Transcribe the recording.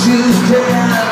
she's you